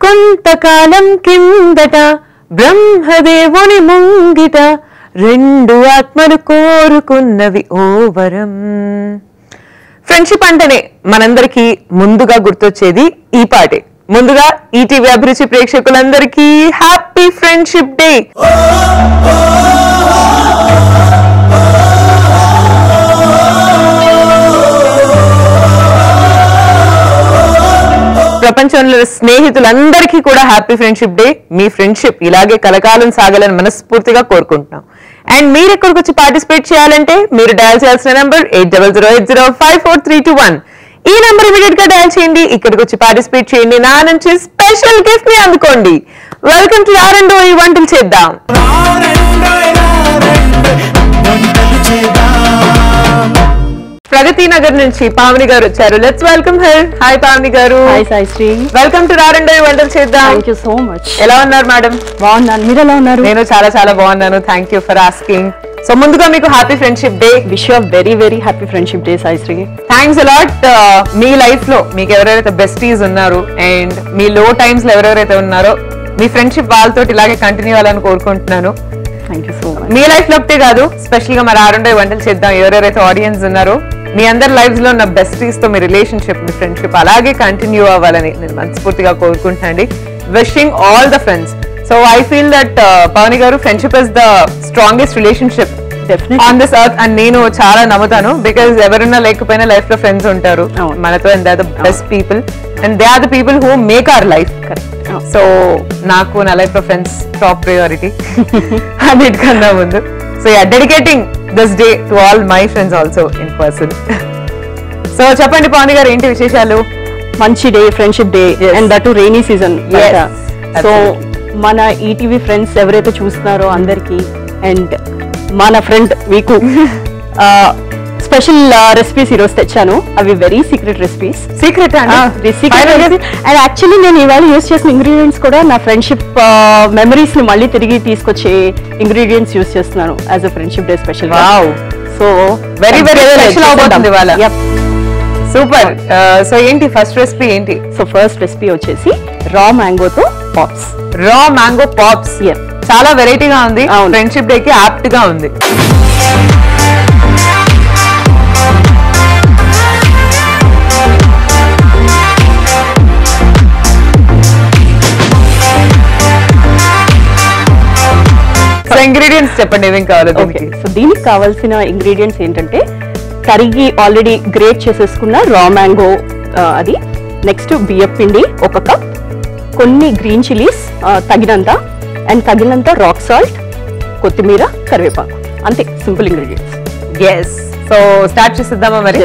కొంతకాలం కిందట బ్రహ్మదేవుని ముంగిట రెండు ఆత్మలు కోరుకున్నవి ఓవరం ఫ్రెండ్షిప్ అంటేనే మనందరికీ ముందుగా గుర్తొచ్చేది ఈ పాటే. ముందుగా ఈటీవీ అభిరుచి ప్రేక్షకులందరికీ హ్యాపీ ఫ్రెండ్షిప్ డే. ప్రపంచంలో స్నేహితులందరికీ కూడా హ్యాపీ ఫ్రెండ్షిప్ డే. మీ ఫ్రెండ్షిప్ ఇలాగే కలకాలం సాగాలని మనస్ఫూర్తిగా కోరుకుంటున్నాం. అండ్ మీరు ఎక్కడికి వచ్చి పార్టిసిపేట్ చేయాలంటే మీరు డయల్ చేయాల్సిన number eight double zero eight zero five four three two one. ఈ నెంబర్ ఇమీడియట్గా డయల్ చేయండి. ఇక్కడికి వచ్చి పార్టిసిపేట్ చేయండి. నా నుంచి స్పెషల్ గిఫ్ట్ని అందుకోండి. వెల్కమ్ టు ఆర్ ఈ వంటలు చేద్దాం. ప్రగతి నగర్ నుంచి పావని గారు వచ్చారు. Let's welcome her hi Pavani గారు. Hi Sai Sri welcome to రారండో వంటలు చేద్దాం. థ్యాంక్ యూ సో మచ్ ఎలా ఉన్నారు మేడం బాగున్నాను. మీరు ఎలా ఉన్నారు? నేను చాలా చాలా బాగున్నాను. Thank you for asking so ముందుగా మీకు happy friendship day wish you very very happy friendship day Sai Sri thanks a lot మీ లైఫ్లో మీకు ఎవరెవరైతే బెస్టీస్ ఉన్నారు అండ్ మీ లో టైమ్స్లో ఎవరెవరైతే ఉన్నారో మీ ఫ్రెండ్షిప్ వాళ్ళతో ఇలాగే కంటిన్యూ అవ్వాలని కోరుకుంటున్నాను. థ్యాంక్ యూ సో మచ్ మీ లైఫ్లో ఒకటే కాదు స్పెషల్గా మరి ఆరుండే వంటలు చేద్దాం. ఎవరెవరైతే ఆడియన్స్ ఉన్నారో మీ అందరి లైఫ్లో ఉన్న బెస్టీస్తో మీ రిలేషన్షిప్ మీ ఫ్రెండ్షిప్ అలాగే కంటిన్యూ అవ్వాలని నేను మనస్ఫూర్తిగా కోరుకుంటున్నాండి wishing all the friends so I feel that Pavani గారు friendship is the strongest relationship on this earth and నేను చాలా నమ్ముతాను బికాస్ ఎవరున్నా లేకపోయినా లైఫ్లో ఫ్రెండ్స్ ఉంటారు. మనతో and they the best people and they are the people who make our life so నాకు నా లైఫ్లో ఫ్రెండ్స్ టాప్ ప్రయారిటీ అన్నిటికన్నా ముందు. So yeah dedicating this day to all my friends also in person so చెప్పండి పవన్ గారు ఏంటి విశేషాలు? మంచి day friendship day. And that rainy season so. మన ఈటీవీ ఫ్రెండ్స్ ఎవరైతే చూస్తున్నారో అందరికి అండ్ మన ఫ్రెండ్ మీకు స్పెషల్ రెసిపీస్ ఈరోజు తెచ్చాను. అవి very secret recipes secret and actually నేను ఇవాళ యూస్ చేసిన ఇంగ్రీడియంట్స్ కూడా నా ఫ్రెండ్షిప్ మెమరీస్ని మళ్ళీ తిరిగి తీసుకొచ్చే ఇంగ్రీడియంట్స్ యూస్ చేస్తున్నాను as a friendship day special so అవబోతుంది ఇవాళ. సూపర్ సో ఏంటి ఫస్ట్ రెసిపీ ఏంటి? సో ఫస్ట్ రెసిపీ వచ్చేసి raw మ్యాంగోతో pops raw mango pops Yeah. చాలా వెరైటీగా ఉంది. ఫ్రెండ్షిప్ డే కి యాప్ట్గా ఉంది ఇంగ్రీడియంట్స్ చెప్పండి ఏమేం కావాలి సో దీనికి? కావాల్సిన ఇంగ్రీడియంట్స్ ఏంటంటే తరిగి ఆల్రెడీ గ్రేట్ చేసేసుకున్న రా మ్యాంగో అది. నెక్స్ట్ బియ్యం పిండి ఒక కప్ కొన్ని గ్రీన్ చిల్లీస్ తగినంత. అండ్ తగినంత రాక్ సాల్ట్ కొత్తిమీర కరివేపాకు. అంతే simple ingredients yes so start చేసేద్దామా మరి.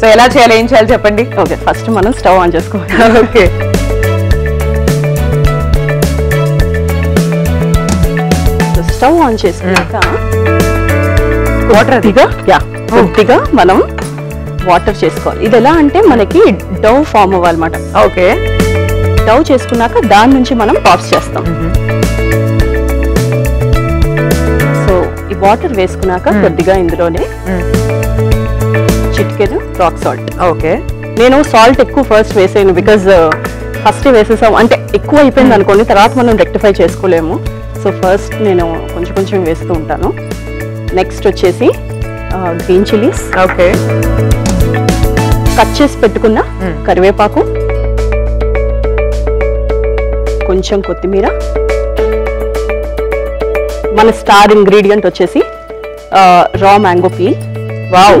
సో ఎలా చేయాలి ఏం చేయాలి చెప్పండి? ఓకే ఫస్ట్ మనం స్టవ్ ఆన్ చేసుకోవాలి. ఓకే స్టవ్ ఆన్ చేసుకున్నాక వాటర్ కొద్దిగా యా కొద్దిగా మనం వాటర్ చేసుకోవాలి. ఇది ఎలా అంటే మనకి డవ్ ఫామ్ అవ్వాలన్నమాట. ఓకే డవ్ చేసుకున్నాక దాని నుంచి మనం పాప్స్ చేస్తాం. వాటర్ వేసుకున్నాక కొద్దిగా ఇందులోనే చిటికెను రాక్ సాల్ట్ ఓకే. నేను సాల్ట్ ఎక్కువ ఫస్ట్ వేసాను బికాజ్ ఫస్ట్ వేసేసాం. అంటే ఎక్కువ అయిపోయింది అనుకోండి తర్వాత మనం రెక్టిఫై చేసుకోలేము. సో ఫస్ట్ నేను కొంచెం కొంచెం వేస్తూ ఉంటాను. నెక్స్ట్ వచ్చేసి గ్రీన్ చిల్లీస్ ఓకే. కట్ చేసి పెట్టుకున్న. కరివేపాకు. కొంచెం కొత్తిమీర. మన స్టార్ ఇంగ్రీడియంట్ వచ్చేసి రా మ్యాంగో పీల్ వావ్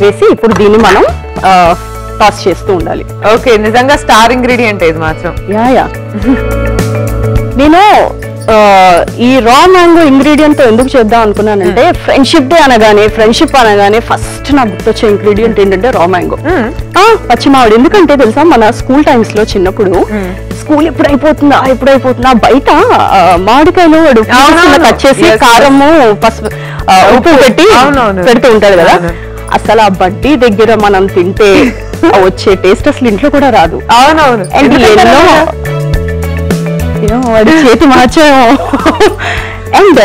వేసి ఇప్పుడు దీన్ని మనం టాస్ చేస్తూ ఉండాలి. ఓకే నిజంగా స్టార్ ఇంగ్రీడియంట్ ఇది మాత్రం. Yeah yeah. నేను ఈ రా మ్యాంగో ఇంగ్రీడియంట్తో ఎందుకు చేద్దాం అనుకున్నానంటే ఫ్రెండ్షిప్ డే అనగానే ఫ్రెండ్షిప్ అనగానే ఫస్ట్ నాకు గుర్తొచ్చే ఇంగ్రీడియంట్ ఏంటంటే రా మ్యాంగో పచ్చి మామిడి ఎందుకంటే తెలుసా మన స్కూల్ టైమ్స్లో చిన్నప్పుడు స్కూల్ ఎప్పుడు అయిపోతుందా ఎప్పుడు అయిపోతుందా బయట మామిడికాయలు వాడు అవునవును. కట్ చేసి Yes, yes. కారము పసుపు ఉప్పు పెట్టి. పెడుతూ ఉంటాడు కదా. అసలు ఆ బడ్డీ దగ్గర మనం తింటే వచ్చే టేస్ట్ అసలు ఇంట్లో కూడా రాదు అవునవును ఎన్నో వాడి చేతి మార్చేమో అండ్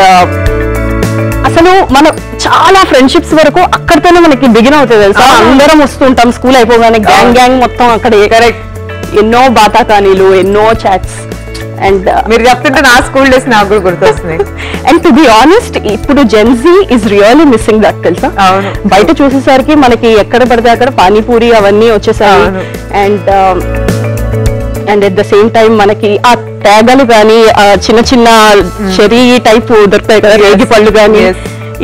అసలు మనం చాలా ఫ్రెండ్షిప్స్ వరకు అక్కడితోనే మనకి బిగిన్ అవుతుంది తెలుసా. అందరం వస్తుంటాం స్కూల్ అయిపోగానే గ్యాంగ్. గ్యాంగ్ మొత్తం అక్కడ కరెక్ట్ ఎన్నో బాతాకానీలు ఎన్నో చాట్స్ అండ్ మీరు చెప్తుంటే నా స్కూల్ డేస్ నాకు కూడా గుర్తొస్తున్నాయి. అండ్ టు బి ఆనెస్ట్ ఇప్పుడు gen Z is really missing that తెలుసా. బయట చూసేసరికి మనకి ఎక్కడ పడితే అక్కడ పానీపూరి అవన్నీ వచ్చేసాయి. And and at the same time మనకి ఆ తేగలు కానీ చిన్న చిన్న చెరీ టైప్ దొరుకుతాయి కదా రేగి పళ్ళు కానీ.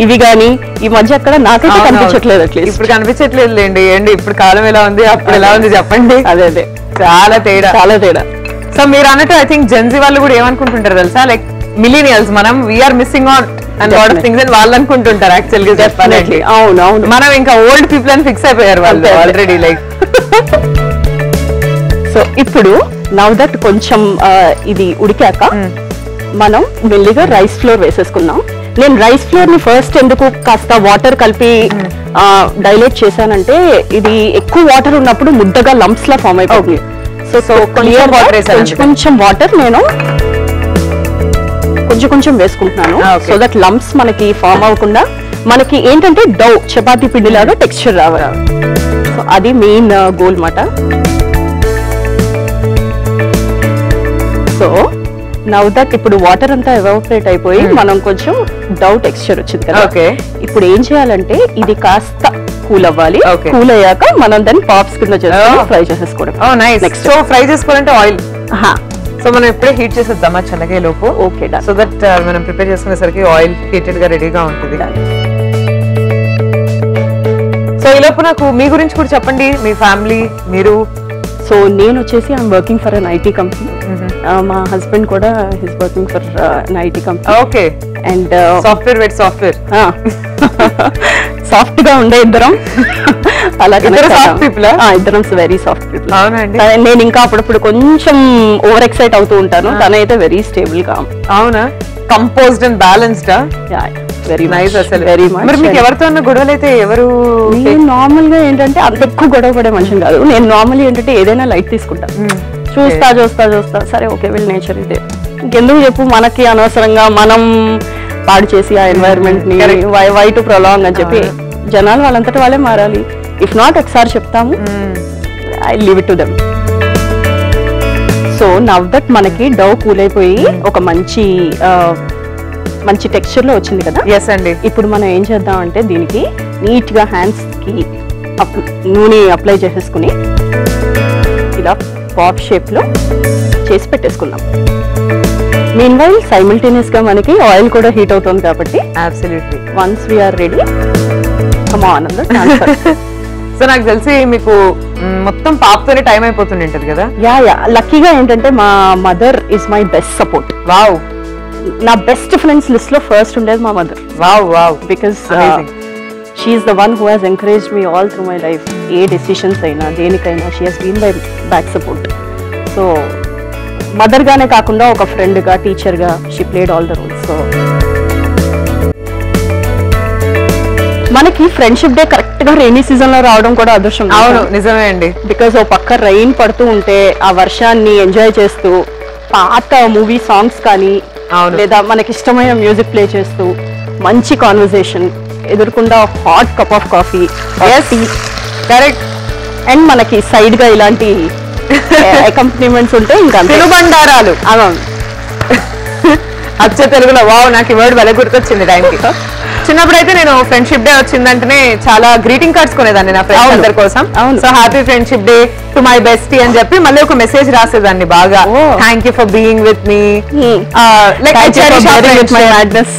ఇవి కానీ ఈ మధ్య అక్కడ నాకైతే కనిపించట్లేదు. అట్లీస్ట్ ఇప్పుడు కనిపించట్లేదు లేండి ఏంటి ఇప్పుడు కాలం ఎలా ఉంది అప్పుడు ఎలా ఉంది చెప్పండి. అదే అదే. చాలా తేడా. చాలా తేడా. సో మీరు అన్నట్టు ఐ థింక్ జెన్జీ వాళ్ళు కూడా ఏమనుకుంటుంటారు తెలుసా? లైక్ మిలీనియల్స్ మనం we are missing on and lot of Definitely. Things అని వాళ్ళు అనుకుంటుంటారు యాక్చువల్గా చెప్పాలంటే అవును అవును. మనం ఇంకా ఓల్డ్ పీపుల్ అని ఫిక్స్ అయిపోయారు వాళ్ళు. ఆల్రెడీ లైక్ సో ఇప్పుడు నవ్ దట్ కొంచెం ఇది ఉడికాక మనం మెల్లిగా రైస్ ఫ్లోర్ వేసేసుకుందాం. నేను రైస్ ఫ్లోర్ని ఫస్ట్ ఎందుకు కాస్త వాటర్ కలిపి డైలేట్ చేశానంటే ఇది ఎక్కువ వాటర్ ఉన్నప్పుడు ముద్దగా లంప్స్ లా ఫామ్ అయిపోతుంది. సో సో water వేశారు కొంచెం వాటర్ నేను కొంచెం కొంచెం వేసుకుంటున్నాను. సో దట్ లంప్స్ మనకి ఫామ్ అవ్వకుండా మనకి ఏంటంటే డౌ చపాతీ పిండి లాగా టెక్స్చర్ రావాలి. సో అది మెయిన్ గోల్ మాట. సో నవ్ దట్ ఇప్పుడు వాటర్ అంతా ఎవాపరేట్ అయిపోయి మనం కొంచెం డౌ టెక్స్చర్ వచ్చింది కదా. Okay. ఇప్పుడు ఏం చేయాలంటే ఇది కాస్త కూల్ అవ్వాలి. కూల్ అయ్యాక మనం దాన్ని పాప్స్ కింద చేసుకొని Oh. ఫ్రై చేసేసుకోవడం. Next. సో ఫ్రై చేసుకోవాలంటే ఆయిల్. సో మనం ఇప్పుడే హీట్ చేసేద్దామా చెన్నగే లోపు? Done. సో దట్ మనం ప్రిపేర్ చేసుకునేసరికి ఆయిల్ హీటెడ్గా రెడీగా ఉంటుంది. సో ఈ లోపు నాకు మీ గురించి కూడా చెప్పండి. మీ ఫ్యామిలీ మీరు. సో నేను వచ్చేసి I'm working for an IT company మా హస్బెండ్ కూడా is working for an IT company okay. And software wed software సాఫ్ట్గా ఉండే ఇద్దరం. అలాగే ఇద్దరు వెరీ సాఫ్ట్ పీపుల్ నేను ఇంకా అప్పుడప్పుడు కొంచెం ఓవర్ ఎక్సైట్ అవుతూ ఉంటాను. తనైతే వెరీ స్టేబుల్గా. అవునా? Composed and balanced very nice అసలు. వెరీ మరి మీకు ఎవరితో ఉన్న గొడవలు అయితే ఎవరు నేను నార్మల్గా ఏంటంటే అంత ఎక్కువ గొడవ పడే మనిషిని కాదు. నేను నార్మల్ ఏంటంటే ఏదైనా లైట్ తీసుకుంటా. చూస్తా చూస్తా చూస్తా. సరే ఓకే వీళ్ళ నేచర్ ఇదే. ఇంకెందుకు చెప్పు మనకి అనవసరంగా మనం పాడు చేసి ఆ ఎన్వైరన్మెంట్ని. వై వై టు ప్రొలాంగ్ అని చెప్పి జనాలు వాళ్ళంతటి వాళ్ళే మారాలి. ఇఫ్ నాట్ ఒకసారి చెప్తాము. I leave it to them so now that మనకి డౌ కూల్ అయిపోయి ఒక మంచి మంచి టెక్స్చర్లో వచ్చింది కదా? ఎస్ అండి. ఇప్పుడు మనం ఏం చేద్దాం అంటే దీనికి నీట్గా హ్యాండ్స్కి నూనె అప్లై చేసేసుకుని ఇలా పాప్ షేప్లో చేసి పెట్టేసుకుందాం. మీన్ వైల్ సైమిల్టేనియస్గా మనకి ఆయిల్ కూడా హీట్ అవుతుంది కాబట్టి absolutely once we are ready transfer so నాకు తెలిసి మీకు మొత్తం పాపతోనే టైం అయిపోతుంది ఉంటది కదా? యా యా లక్కీగా ఏంటంటే మా mother is my best support wow నా బెస్ట్ ఫ్రెండ్స్ లిస్ట్లో ఫస్ట్ ఉండేది మా mother wow wow because. She is the one who has encourage me all through my life A decisions అయినా దేనికైనా. She has been by back support so mother గానే కాకుండా ఒక ఫ్రెండ్గా టీచర్గా she played all the roles so మనకి friendship day కరెక్ట్గా rainy సీజన్లో రావడం కూడా అదృష్టం. అవును నిజమే అండి. బికాస్ ఓ పక్క రైన్ పడుతూ ఉంటే ఆ వర్షాన్ని ఎంజాయ్ చేస్తూ పాత మూవీ సాంగ్స్ కానీ. లేదా మనకి ఇష్టమైన మ్యూజిక్ ప్లే చేస్తూ మంచి conversation ఎదుర్కొండా hot cup of coffee correct and మనకి సైడ్గా ఇలాంటి అకంపనీమెంట్స్ ఉంటే ఇంకా. తినుబండారాలు అవును అచ్చ తెలుగులో వావ్ నాకు ఈ వర్డ్ భలే గుర్తొచ్చింది టైంకి చిన్నప్పుడు అయితే నేను ఫ్రెండ్షిప్ డే వచ్చిందంటేనే చాలా గ్రీటింగ్ కార్డ్స్ కొనేదాన్ని నా ఫ్రెండ్స్. అందరి కోసం. So happy friendship day to my bestie అని చెప్పి మళ్ళీ ఒక మెసేజ్ రాసేదాన్ని బాగా. Thank you for being with me. Like I cherish my madness.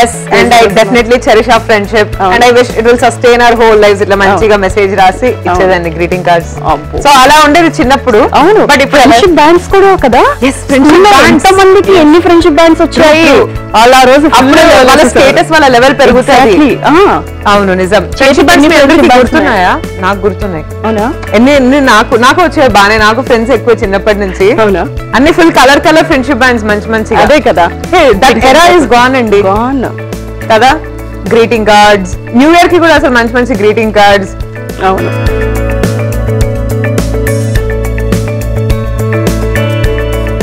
Yes and I. Definitely cherish of friendship. And I wish it will sustain our whole life ఇట్లా మంచిగా message రాసి ఇచ్చేదాన్ని గ్రీటింగ్ కార్డ్స్. సో అలా ఉండేది చిన్నప్పుడు. అవును. But ఇప్పుడు friendship bands కూడా కదా. ఎంత మందికి ఎన్ని ఫ్రెండ్షిప్ బ్యాండ్స్ వచ్చాయి ఆ రోజు వాళ్ళ స్టేటస్ వాళ్ళ లెవెల్. ఆ, అవును నిజం. ఫ్రెండ్షిప్ bands గుర్తున్నాయా? నాకు గుర్తున్నాయి. అవునా? ఎన్ని ఎన్ని నాకు నాకు వచ్చాయి బానే నాకు ఫ్రెండ్స్ ఎక్కువ చిన్నప్పటి నుంచి. అవునా? అన్ని full colour colour friendship bands మంచి మంచిగా. అదే కదా. దట్ ఎరా ఇస్ గాన్ అండి. గాన్ కదా? గ్రీటింగ్ కార్డ్స్ న్యూ ఇయర్కి కూడా అసలు మంచి మంచి గ్రీటింగ్ కార్డ్స్ అవును.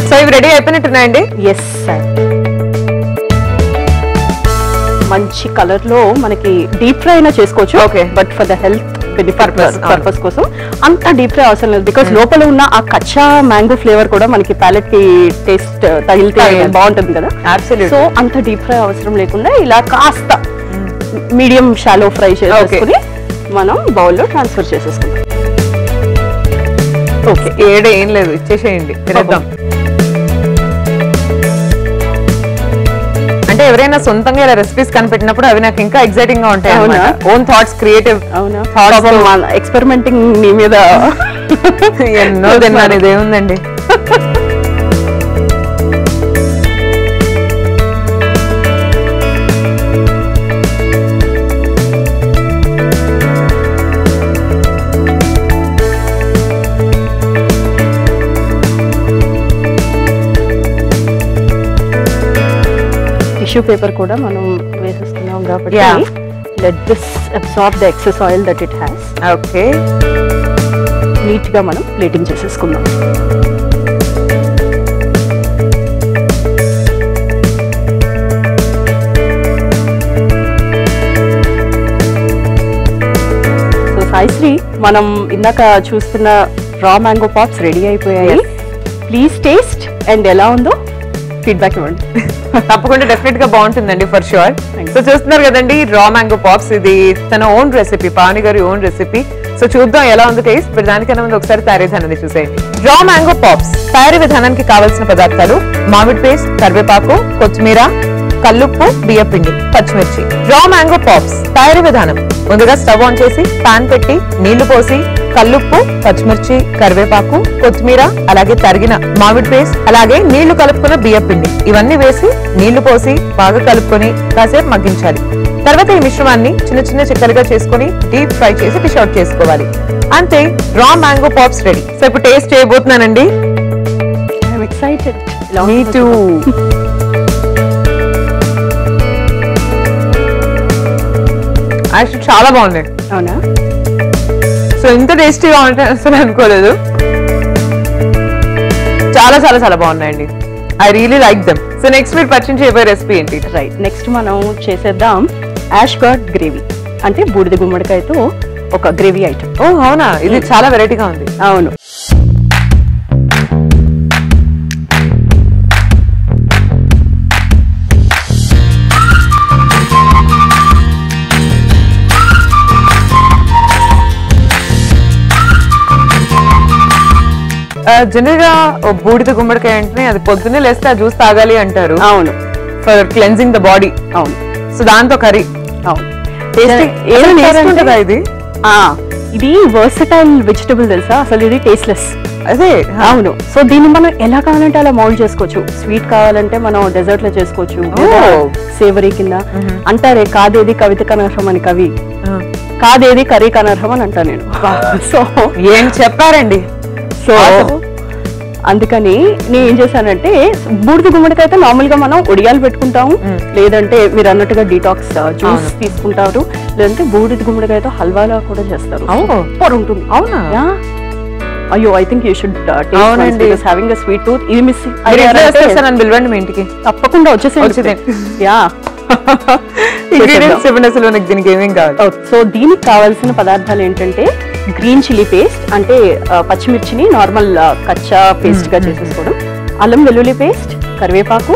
సో ఇవి రెడీ అయిపోయినట్టున్నాయండి ఎస్ సార్ మంచి కలర్లో మనకి డీప్ ఫ్రై అయినా చేసుకోవచ్చు. Okay. But for the health Purpose, purpose. Purpose కోసం అంత డీప్ ఫ్రై అవసరం లేదు. బికాస్ లోపల ఉన్న ఆ కచ్చా మ్యాంగో ఫ్లేవర్ కూడా మనకి ప్యాలెట్కి టేస్ట్ తగిలితే తగలాలి. బాగుంటుంది కదా. సో అంత డీప్ ఫ్రై అవసరం లేకుండా ఇలా కాస్త మీడియం షాలో ఫ్రై చేసుకుని మనం బౌల్లో ట్రాన్స్ఫర్ చేసేసుకుందాం. ఓకే ఏడే ఏం లేదు. ఇచ్చేసేయండి. తినేద్దాం. అంటే ఎవరైనా సొంతంగా ఇలా రెసిపీస్ కనిపెట్టినప్పుడు అవి నాకు ఇంకా ఎక్సైటింగ్గా ఉంటాయి అవునా? ఓన్ థాట్స్ క్రియేటివ్ ఎక్స్పెరిమెంటింగ్ నీ మీద ఎన్నో తిన్నాను ఇదేముందండి? టిష్యూ పేపర్ కూడా మనం వేసేస్తున్నాం కాబట్టి. Let this absorb the excess oil that it has okay నీట్గా మనం ప్లేటింగ్ చేసేసుకుందాం. సో సాయిశ్రీ మనం ఇందాక చూస్తున్న రా మ్యాంగో పాప్స్ రెడీ అయిపోయాయి. ప్లీజ్ టేస్ట్ అండ్ ఎలా ఉందో ఫీడ్బ్యాక్ ఇవ్వండి. తప్పకుండా డెఫినెట్గా బాగుంటుందండి ఫర్ షూర్. సో చూస్తున్నారు కదండి రా మ్యాంగో పాప్స్ ఇది తన ఓన్ రెసిపీ పావని గారి ఓన్ రెసిపీ సో చూద్దాం ఎలా ఉంది టేస్ట్ మరి దానికన్నా ముందు ఒకసారి తయారీ విధానాన్ని చూసేయండి. రా మ్యాంగో పాప్స్ తయారీ విధానానికి కావాల్సిన పదార్థాలు మామిడి పేస్ట్ కరివేపాకు కొత్తిమీర కల్లుప్పు బియ్యపిండి పచ్చిమిర్చి రా మ్యాంగో పాప్స్ తయారీ విధానం. ముందుగా స్టవ్ ఆన్ చేసి పాన్ పెట్టి నీళ్ళు పోసి కల్లుప్పు పచ్చిమిర్చి కరివేపాకు కొత్తిమీర అలాగే తరిగిన మామిడి పేస్ట్ అలాగే నీళ్ళు కలుపుకున్న బియ్యపిండి. ఇవన్నీ వేసి నీళ్ళు పోసి బాగా కలుపుకొని కాసేపు మగ్గించాలి. తర్వాత ఈ మిశ్రమాన్ని చిన్న చిన్న చిక్కలుగా చేసుకొని డీప్ ఫ్రై చేసి డిష్ అవుట్ చేసుకోవాలి. అంతే raw mango pops ready so ఇప్పుడు టేస్ట్ చేయబోతున్నానండి ఎక్సైటెడ్ మీ టూ యాక్చువల్ చాలా బాగుంది. అవునా? సో ఇంత టేస్టీగా ఉంటాయి అసలు అనుకోలేదు. చాలా చాలా చాలా బాగున్నాయండి. I really like them so next మీరు పరిచయం చేయబోయే రెసిపీ ఏంటి? రైట్ నెక్స్ట్ మనం చేసేద్దాం యాష్ గార్డ్ గ్రేవీ అంటే బూడిద గుమ్మడికాయతో ఒక గ్రేవీ ఐటమ్ ఓ అవునా? ఇది చాలా వెరైటీగా ఉంది. అవును. జనరల్గా బూడిద గుమ్మడికాయ అంటే అది పొద్దున్నే లేస్తే ఆ జ్యూస్ తాగాలి అంటారు. అవును. ఫర్ క్లెన్జింగ్ ద బాడీ అవును. సో దాంతో కర్రీ. అవును. ఇది? ఆ, ఇది వర్సటైల్ వెజిటబుల్ తెలుసా? అసలు ఇది టేస్ట్లెస్ అదే? అవును. సో దీన్ని మనం ఎలా కావాలంటే అలా మౌల్డ్ చేసుకోవచ్చు. స్వీట్ కావాలంటే మనం డెజర్ట్లో చేసుకోవచ్చు. సేవరీ కింద. అంటారే కాదేది కవిత కనర్హం అని కవి. కాదేది కర్రీ కనర్హం అని అంటా నేను. సో ఏం చెప్పారండి? సో. అందుకని నేను ఏం చేశానంటే బూడిద గుమ్మడికైతే నార్మల్గా మనం ఉడియాలు పెట్టుకుంటాము. లేదంటే మీరు అన్నట్టుగా డీటాక్స్ జ్యూస్. తీసుకుంటారు. లేదంటే బూడిద గుమ్మడికాయతో హల్వాలా కూడా చేస్తారు. ఉంటుంది. అవునా? అయ్యో ఐ థింక్ యూ షుడ్ అవునండి. హ్యావింగ్ అ స్వీట్ టూత్ ఇది మిస్ నన్ను పిలవండి మీ ఇంటికి. తప్పకుండా వచ్చేసేయండి. వచ్చేసేయండి. యా. ఇంగ్రీడియంట్స్ చెప్పండి అసలు మనకి దీనికి ఏమేం కావాలి? సో దీనికి కావాల్సిన పదార్థాలు ఏంటంటే గ్రీన్ చిల్లీ పేస్ట్ అంటే పచ్చిమిర్చిని నార్మల్ కచ్చా పేస్ట్గా చేసేసుకోవడం. అల్లం వెల్లుల్లి పేస్ట్ కరివేపాకు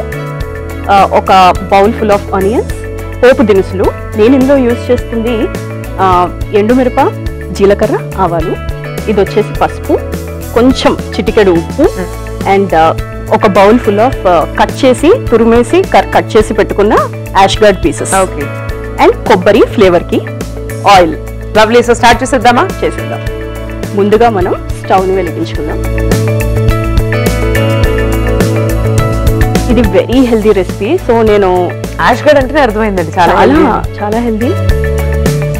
ఒక బౌల్ ఫుల్ ఆఫ్ ఆనియన్స్ పోపు దినుసులు. నేను ఇందులో యూజ్ చేస్తుంది ఎండుమిరప జీలకర్ర ఆవాలు. ఇది వచ్చేసి పసుపు కొంచెం చిటికెడు ఉప్పు అండ్ ఒక బౌల్ ఫుల్ ఆఫ్ కట్ చేసి తురిమేసి కట్ చేసి పెట్టుకున్న ash gourd pieces. Okay. And కొబ్బరి ఫ్లేవర్కి ఆయిల్. లవ్లీ సో స్టార్ట్ చేసేద్దామా? చేసేద్దాం. ముందుగా మనం స్టవ్ని వెలిగించుకుందాం. ఇది వెరీ హెల్దీ రెసిపీ సో నేను యాష్ గడ్ అంటేనే అర్థమైందండి చాలా చాలా హెల్దీ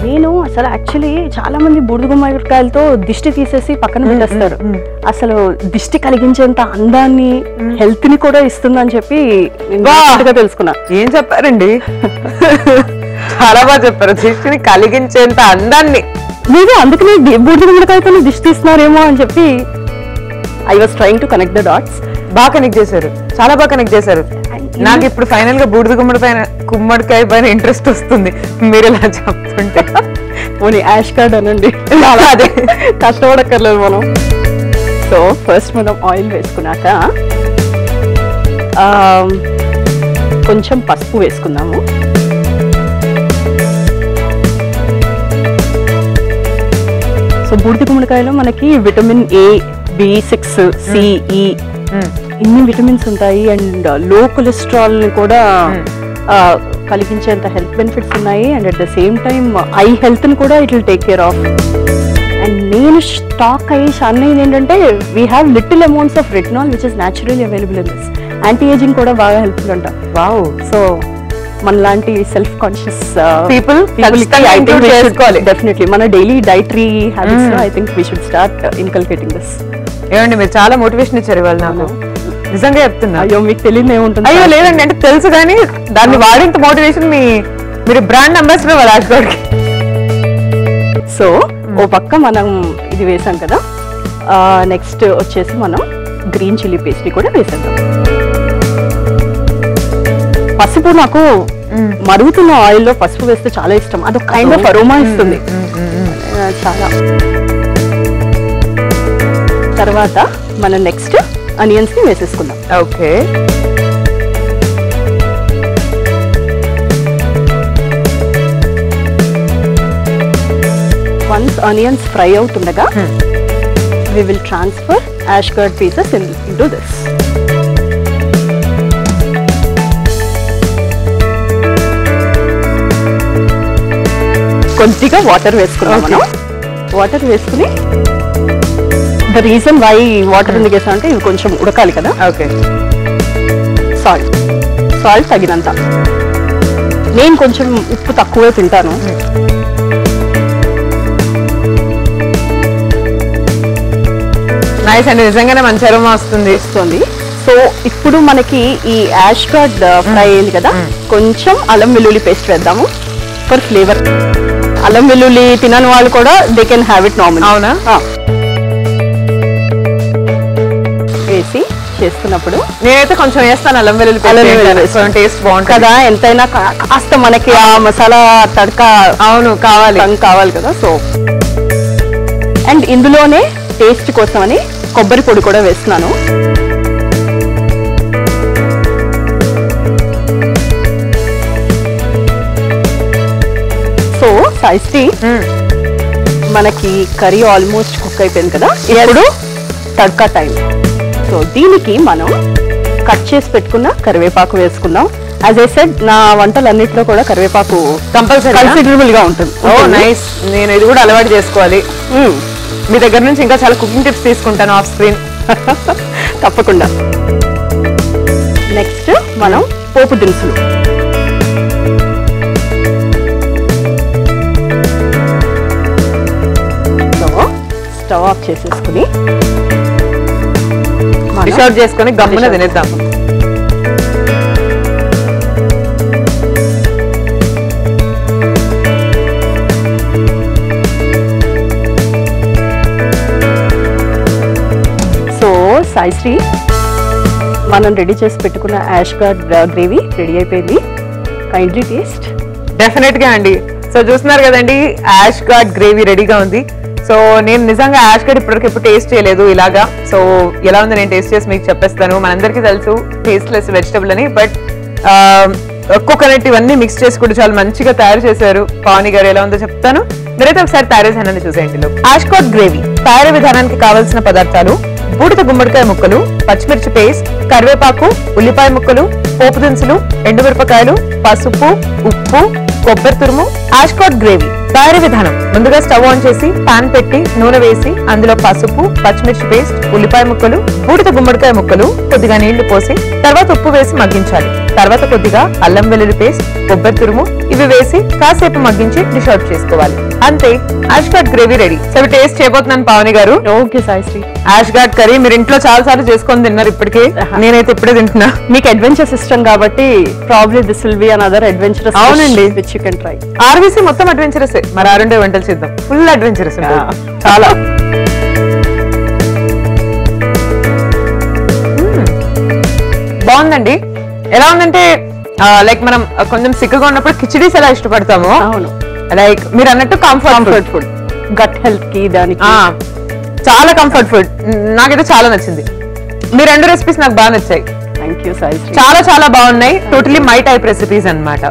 నేను అసలు యాక్చువల్లీ చాలా మంది బూడిద గుమ్మడికాయలతో దిష్టి తీసేసి పక్కన పెట్టేస్తారు. అసలు దిష్టి కలిగించేంత అందాన్ని హెల్త్ని కూడా ఇస్తుందని చెప్పి తెలుసుకున్నా. ఏం చెప్పారండి? చాలా బాగా చెప్పారు. దృష్టిని కలిగించేంత అందాన్ని. మేబీ అందుకనే బూడిద గుమ్మడికాయతో దిష్టి తీస్తున్నారేమో అని చెప్పి I was trying to connect the dots బాగా కనెక్ట్ చేశారు. చాలా బాగా కనెక్ట్ చేశారు. నాకు ఇప్పుడు ఫైనల్గా బూడిద గుమ్మడి పైన గుమ్మడికాయ పైన ఇంట్రెస్ట్ వస్తుంది. మీరు ఇలా చెప్తుంటే. పోనీ యాష్ కార్డ్ అనండి. అదే. కష్టపడక్కర్లేదు మనం. సో ఫస్ట్ మనం ఆయిల్ వేసుకున్నాక కొంచెం పసుపు వేసుకుందాము. బూడిద గుమ్మడికాయలో మనకి vitamin A B six C E ఇన్ని విటమిన్స్ ఉంటాయి అండ్లో కొలెస్ట్రాల్ని కూడా కలిగించేంత హెల్త్ బెనిఫిట్స్ ఉన్నాయి and at the same time eye హెల్త్ని కూడా it will take care of and నేను స్టాక్ అయ్యి షాన్ అయ్యింది ఏంటంటే we have little amounts of retinol which is naturally available in this anti aging కూడా బాగా హెల్ప్ఫుల్ అంట. వావ్ సో మన లాంటి సెల్ఫ్ కాన్షియస్ చేసుకోవాలి. డెఫినెట్లీ మన daily dietary హ్యాబిట్స్లో I think we should start inculcating this ఏమండి మీరు చాలా మోటివేషన్ ఇచ్చారు ఇవాళ నాకు. నిజంగా చెప్తున్నా. అయ్యో మీకు తెలియదు ఏముంటుంది అయ్యో లేదండి అంటే తెలుసు కానీ దాన్ని వాడేంత మోటివేషన్ మీ మీరు బ్రాండ్ అంబాసిడర్ రాజ్కోట్కి సో ఓ పక్క మనం ఇది వేసాం కదా. నెక్స్ట్ వచ్చేసి మనం గ్రీన్ చిల్లీ పేస్ట్రీ కూడా వేసేద్దాం. పసుపు నాకు మరుగుతున్న ఆయిల్లో పసుపు వేస్తే చాలా ఇష్టం. అదొక కైండ్ ఆఫ్ అరోమా ఇస్తుంది. చాలా. తర్వాత మనం నెక్స్ట్ అనియన్స్ని వేసేసుకుందాం. ఓకే. వన్స్ ఆనియన్స్ ఫ్రై అవుతుండగా we will transfer ash gourd pieces into this కొద్దిగా వాటర్ వేసుకున్నాం మనం. వాటర్ వేసుకుని ద రీజన్ వై వాటర్ ఎందుకు వేసాం అంటే ఇవి కొంచెం ఉడకాలి కదా. ఓకే సాల్ట్ సాల్ట్ తగినంత. నేను కొంచెం ఉప్పు తక్కువే తింటాను. నైస్ అండి. నిజంగానే మంచి అరోమా వస్తుంది. వస్తుంది. సో ఇప్పుడు మనకి ఈ యాష్ కార్డ్ ఫ్రై అయింది కదా. కొంచెం అల్లం వెల్లుల్లి పేస్ట్ వేద్దాము. ఫర్ ఫ్లేవర్ అల్లం వెల్లుల్లి తినని వాళ్ళు కూడా they can have it normal అవునా? వేసి చేస్తున్నప్పుడు నేనైతే కొంచెం వేస్తాను అల్లం వెల్లుల్లి టేస్ట్ బాగుంటుంది. కదా ఎంతైనా కాస్త మనకి ఆ మసాలా తడక అవును కావాలి. కావాలి కదా సో. అండ్ ఇందులోనే టేస్ట్ కోసమని కొబ్బరి పొడి కూడా వేస్తున్నాను. సో సాయిస్టీ మ్మ్. మనకి కర్రీ ఆల్మోస్ట్ కుక్ అయిపోయింది కదా. ఇప్పుడు తడ్కా టైం. సో దీనికి మనం కట్ చేసి పెట్టుకున్న కరివేపాకు వేసుకుందాం. యాజ్ ఐ సెడ్ నా వంటలన్నిటిలో కూడా కరివేపాకు? కన్సిడరబుల్గా ఉంటుంది. ఓ నైస్ నేను ఇది కూడా అలవాటు చేసుకోవాలి. మ్మ్. మీ దగ్గర నుంచి ఇంకా చాలా కుకింగ్ టిప్స్ తీసుకుంటాను ఆఫ్ స్క్రీన్ తప్పకుండా. నెక్స్ట్ మనం పోపు దినుసులు. స్టవ్ ఆఫ్ చేసేసుకుని మనం డిష్ అవుట్ చేసుకొని గమ్మున తినేద్దాం. సో సాయిశ్రీ మనం రెడీ చేసి పెట్టుకున్న యాష్ గార్డ్ గ్రేవీ రెడీ అయిపోయింది. కైండ్లీ టేస్ట్ డెఫినెట్గా అండి. సో చూస్తున్నారు కదండి యాష్ గార్డ్ గ్రేవీ రెడీగా ఉంది. సో నేను నిజంగా యాష్ గార్డ్ ఇప్పటివరకు ఎప్పుడు టేస్ట్ చేయలేదు ఇలాగా. సో ఎలా ఉంది నేను టేస్ట్ చేసి మీకు చెప్పేస్తాను. మనందరికీ తెలుసు టేస్ట్లెస్ వెజిటబుల్ అని. బట్ కోకోనట్ ఇవన్నీ మిక్స్ చేసి కూడా చాలా మంచిగా తయారు చేశారు. పావని గారు ఎలా ఉందో చెప్తాను. మీరైతే ఒకసారి తయారు చేశానని చూసేయండి ఆష్కోట్ గ్రేవీ తయారీ విధానానికి కావాల్సిన పదార్థాలు బూడిద గుమ్మడికాయ ముక్కలు పచ్చిమిర్చి పేస్ట్ కరివేపాకు ఉల్లిపాయ ముక్కలు పోపు దినుసులు ఎండుమిరపకాయలు పసుపు ఉప్పు కొబ్బరి తురుము ఆష్కోట్ గ్రేవీ. తయారీ విధానం. ముందుగా స్టవ్ ఆన్ చేసి పాన్ పెట్టి నూనె వేసి అందులో పసుపు పచ్చిమిర్చి పేస్ట్ ఉల్లిపాయ ముక్కలు బూడిద గుమ్మడికాయ ముక్కలు కొద్దిగా నీళ్ళు పోసి తర్వాత ఉప్పు వేసి మగ్గించాలి. తర్వాత కొద్దిగా అల్లం వెల్లుల్లి పేస్ట్ కొబ్బరి తురుము ఇవి వేసి కాసేపు మగ్గించి డిష్ అవుట్ చేసుకోవాలి. అంతే ash gourd gravy ready. So taste చేయబోతున్నాను పావని గారు. Okay Saisri ash gourd curry మీరు ఇంట్లో చాలా సార్లు చేసుకొని తిన్నారు ఇప్పటికే. నేనైతే ఇప్పుడే తింటున్నా. మీకు అడ్వెంచర్స్ ఇష్టం కాబట్టి probably this will be another adventurous అవునండి. Which you can try RVC మొత్తం అడ్వెంచరస్ మరి ఆరుండే వంటలు చేద్దాం. ఫుల్ అడ్వెంచరస్ చాలా. మ్మ్. బాగుందండి. ఎలా ఉందంటే లైక్ మనం కొంచెం సిక్కుగా ఉన్నప్పుడు కిచడీస్ ఎలా ఇష్టపడతామో అవును. లైక్ మీరు అన్నట్టు కంఫర్ట్ కంఫర్ట్ ఫుడ్ గట్ హెల్త్కి దానికి. చాలా కంఫర్ట్ ఫుడ్ నాకైతే చాలా నచ్చింది. మీ రెండు రెసిపీస్ నాకు బాగా నచ్చాయి. Thank you. చాలా చాలా బాగున్నాయి. టోటలీ మై టైప్ రెసిపీస్ అనమాట.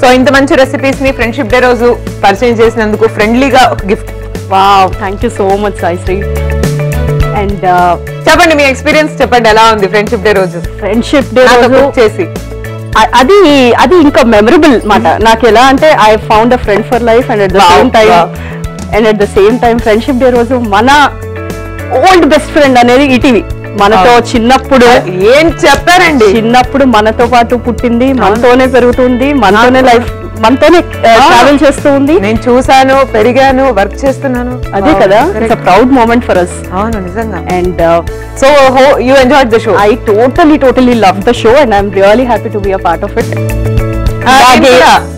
సో ఇంత మంచి రెసిపీస్ని ఫ్రెండ్షిప్ డే రోజు పరిచయం చేసినందుకు ఫ్రెండ్లీగా ఒక gift thank you so much Sai Sri and చెప్పండి మీ ఎక్స్పీరియన్స్ చెప్పండి ఎలా ఉంది ఫ్రెండ్షిప్ డే రోజు? ఫ్రెండ్షిప్ డే రోజు చేసి. అది అది ఇంకా మెమరబుల్ మాట. నాకు ఎలా అంటే I found a friend for life and at the same time wow. And at the same time friendship day రోజు మన ఓల్డ్ బెస్ట్ ఫ్రెండ్ అనేది ఇటీవి మనతో. చిన్నప్పుడు ఏం చెప్పారండి? చిన్నప్పుడు మనతో పాటు పుట్టింది మనతోనే పెరుగుతుంది మనతోనే లైఫ్ మనతోనే ట్రావెల్ చేస్తూ ఉంది. నేను చూసాను పెరిగాను వర్క్ చేస్తున్నాను. అదే కదా. It's a proud moment for us అవును నిజంగా. And so you enjoy the show I totally totally love the show and I'm really happy to be a part of it ఇలాగే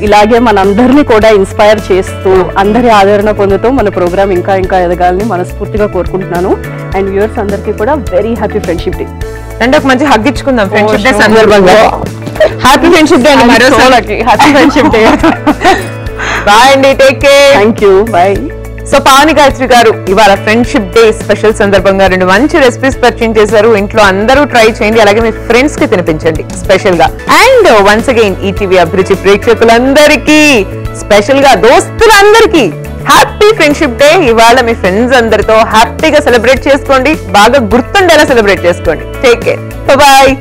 ఇలాగే మనందరినీ కూడా ఇన్స్పైర్ చేస్తూ అందరి ఆదరణ పొందుతూ మన ప్రోగ్రామ్ ఇంకా ఇంకా ఎదగాలని మనస్ఫూర్తిగా కోరుకుంటున్నాను. అండ్ వ్యూవర్స్ అందరికీ కూడా వెరీ హ్యాపీ ఫ్రెండ్షిప్ డే అంటే ఒక మంచి హగ్ ఇచ్చుకుందాం. Friendship day sure. సందర్భంగా. హ్యాపీ ఫ్రెండ్షిప్ డే అండి హ్యాపీ ఫ్రెండ్షిప్ డే బాయ్ అండి take care thank you bye so Pavani Gayatri గారు ఇవాళ ఫ్రెండ్షిప్ డే స్పెషల్ సందర్భంగా రెండు మంచి రెసిపీస్ పరిచయం చేశారు. ఇంట్లో అందరూ ట్రై చేయండి అలాగే మీ ఫ్రెండ్స్కి తినిపించండి. స్పెషల్గా. అండ్ వన్స్ అగైన్ ఈటీవీ అభిరుచి ప్రేక్షకులందరికీ స్పెషల్గా దోస్తులందరికీ హ్యాపీ ఫ్రెండ్షిప్ డే ఇవాళ మీ ఫ్రెండ్స్ అందరితో హ్యాపీగా సెలబ్రేట్ చేసుకోండి. బాగా గుర్తుండేలా సెలబ్రేట్ చేసుకోండి. Take care bye